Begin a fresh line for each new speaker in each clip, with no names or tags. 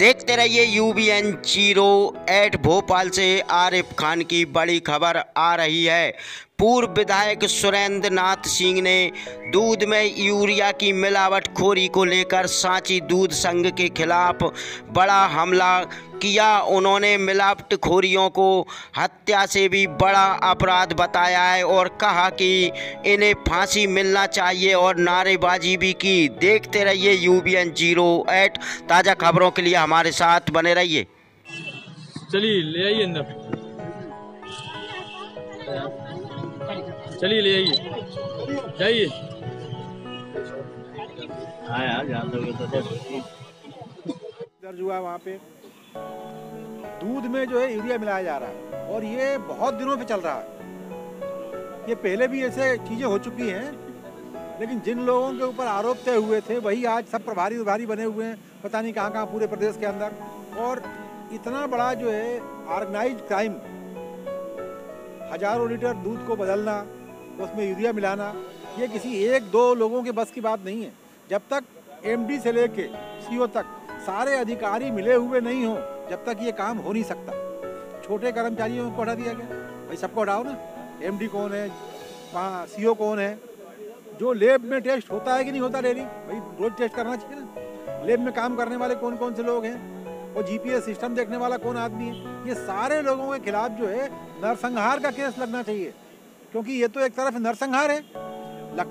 देखते रहिए U B N zero eight Bhopal से आरिफ खान की बड़ी खबर आ रही है। पूर्व विधायक सुरेंद्र नाथ सिंह ने दूध में यूरिया की मिलावट खोरी को लेकर सांची दूध संघ के खिलाफ बड़ा हमला किया उन्होंने मिलावट खोरियों को। हत्या से भी बड़ा अपराध बताया है और कहा कि इन्हें फांसी मिलना चाहिए और नारेबाजी भी की। देखते रहिए U B N zero eight ताज़ा खबरों के लिए हमारे साथ बने रहिए।
चलिए ले आइए अंदर। चलिए ले आइए। जाइए। हाँ यार जान दोगे तो
दर्ज हुआ वहाँ पे। दूध में जो है यूरिया मिलाया जा रहा है और ये बहुत दिनों से चल रहा है। ये पहले भी ऐसे चीज़ें हो चुकी हैं, लेकिन जिन लोगों के ऊपर आरोप तय हुए थे, वही आज सब प्रभारी उभारी बने हुए हैं, पता नहीं कहाँ कहाँ पूरे प्रदेश के अंदर। और इतना बड़ा जो है ऑर्गेनाइज क्राइम हज़ारों लीटर दूध को बदलना, उसमें यूरिया मिलाना, ये किसी एक दो लोगों के बस की बात नहीं है। जब तक एमडी से लेके सीओ तक सारे अधिकारी मिले हुए नहीं हो, जब तक ये काम हो नहीं सकता। छोटे कर्मचारियों को हटा दिया गया। भाई सबको हटाओ ना। एमडी कौन है? सीओ कौन है? जो लेब में टेस्ट होता है कि नहीं होता डेली भाई रोज टेस्ट करना चाहिए ना। लेब में काम करने वाले कौन कौन से लोग हैं? वो जीपीएस सिस्टम देखने वाला कौन आदमी है? ये सारे लोगों के खिलाफ जो है, नरसंहार का केस लगना चाहिए। क्योंकि ये तो एक तरफ़ नरसंहार है।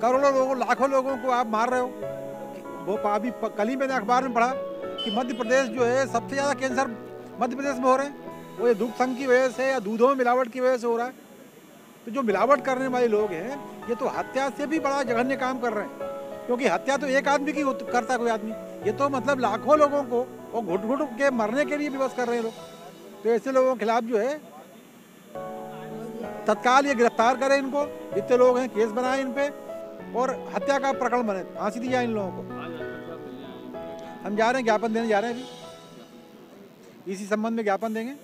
करोड़ों लोगों लाखों लोगों को आप मार रहे हो। वो अभी कल ही मैंने अखबार में पढ़ा। कि मध्य प्रदेश जो है, सबसे ज़्यादा कैंसर मध्य प्रदेश में हो रहे हैं। वो ये दुग्ध संघ की वजह से या दूधों में मिलावट की वजह से हो रहा है। तो जो मिलावट करने वाले लोग हैं, ये तो हत्या से भी बड़ा जघन्य काम कर रहे हैं। क्योंकि हत्या तो एक आदमी की करता है कोई आदमी। ये तो मतलब लाखों लोगों को, वो घुट घुट के मरने के लिए विवश कर रहे हैं लोग। तो ऐसे लोगों के खिलाफ जो है, तत्काल ये गिरफ़्तार करें इनको। जितने लोग हैं, केस बनाए इन पे और हत्या का प्रकरण बने। फांसी दी जाए इन लोगों को। हम जा रहे हैं ज्ञापन देने जा रहे हैं अभी। इसी संबंध में ज्ञापन देंगे।